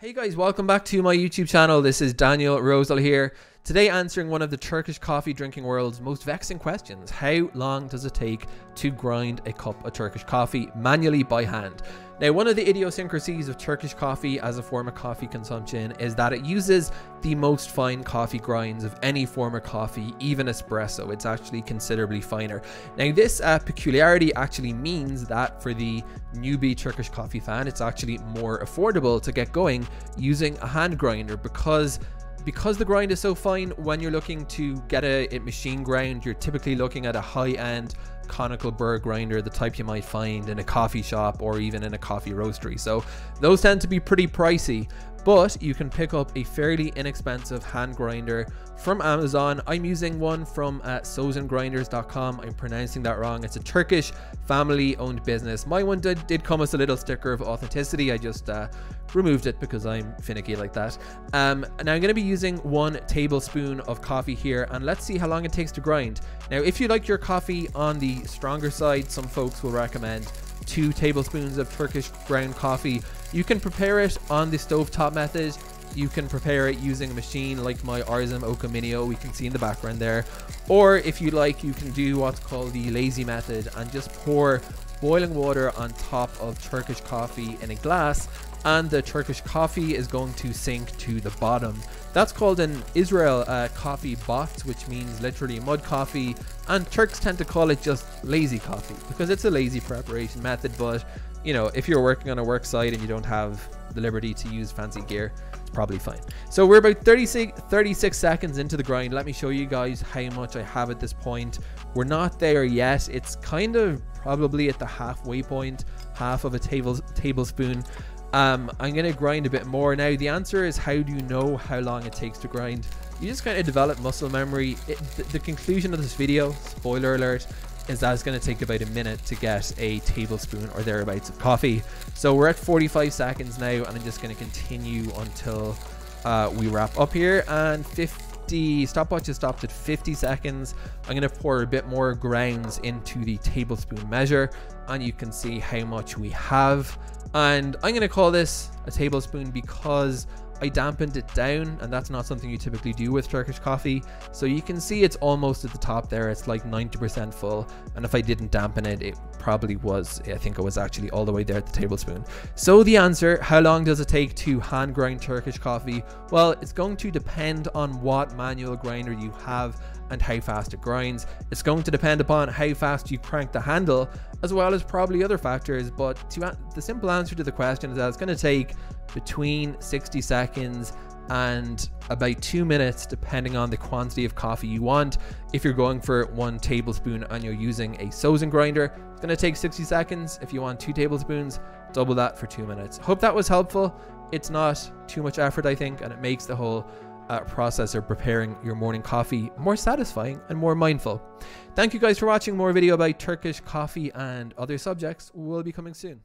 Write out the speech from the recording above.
Hey guys, welcome back to my YouTube channel. This is Daniel Rosehill here. Today answering one of the Turkish coffee drinking world's most vexing questions. How long does it take to grind a cup of Turkish coffee manually by hand? Now, one of the idiosyncrasies of Turkish coffee as a form of coffee consumption is that it uses the most fine coffee grinds of any form of coffee, even espresso. It's actually considerably finer. Now, this uh, peculiarity actually means that for the newbie Turkish coffee fan, it's actually more affordable to get going using a hand grinder because because the grind is so fine when you're looking to get a, a machine grind you're typically looking at a high-end conical burr grinder, the type you might find in a coffee shop or even in a coffee roastery. So those tend to be pretty pricey but you can pick up a fairly inexpensive hand grinder from Amazon. I'm using one from uh, sozengrinders.com. I'm pronouncing that wrong. It's a Turkish family owned business. My one did, did come with a little sticker of authenticity. I just uh, removed it because I'm finicky like that. Um, now I'm going to be using one tablespoon of coffee here and let's see how long it takes to grind. Now, if you like your coffee on the stronger side, some folks will recommend two tablespoons of Turkish ground coffee. You can prepare it on the stovetop method. You can prepare it using a machine like my Arzum Okka we can see in the background there. Or if you like, you can do what's called the lazy method and just pour boiling water on top of Turkish coffee in a glass and the Turkish coffee is going to sink to the bottom. That's called in Israel uh, coffee bot, which means literally mud coffee, and Turks tend to call it just lazy coffee because it's a lazy preparation method. But you know, if you're working on a work site and you don't have the liberty to use fancy gear, it's probably fine. So we're about 36, 36 seconds into the grind. Let me show you guys how much I have at this point. We're not there yet. It's kind of probably at the halfway point, half of a table, tablespoon. Um, I'm going to grind a bit more. Now, the answer is how do you know how long it takes to grind? You just kind of develop muscle memory. It, the, the conclusion of this video, spoiler alert, is that it's going to take about a minute to get a tablespoon or thereabouts of coffee. So we're at 45 seconds now, and I'm just going to continue until uh, we wrap up here. And 50 stopwatch is stopped at 50 seconds. I'm going to pour a bit more grounds into the tablespoon measure, and you can see how much we have. And I'm going to call this a tablespoon because I dampened it down and that's not something you typically do with Turkish coffee. So you can see it's almost at the top there. It's like 90% full. And if I didn't dampen it, it probably was, I think it was actually all the way there at the tablespoon. So the answer, how long does it take to hand grind Turkish coffee? Well, it's going to depend on what manual grinder you have and how fast it grinds. It's going to depend upon how fast you crank the handle, as well as probably other factors. But to, the simple answer to the question is that it's going to take between 60 seconds and about two minutes depending on the quantity of coffee you want. If you're going for one tablespoon and you're using a Sozen grinder, it's going to take 60 seconds. If you want two tablespoons, double that for two minutes. Hope that was helpful. It's not too much effort, I think, and it makes the whole uh, process of preparing your morning coffee more satisfying and more mindful. Thank you guys for watching. More video about Turkish coffee and other subjects will be coming soon.